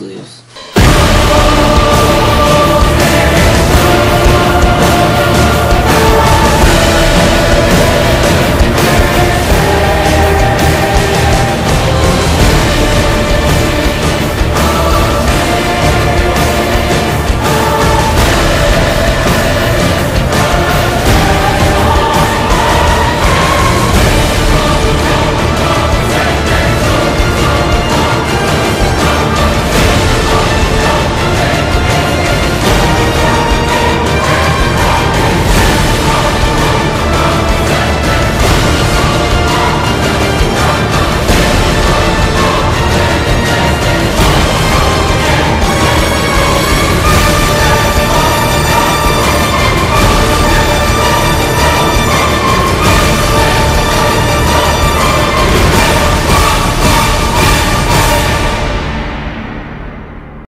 sleeves.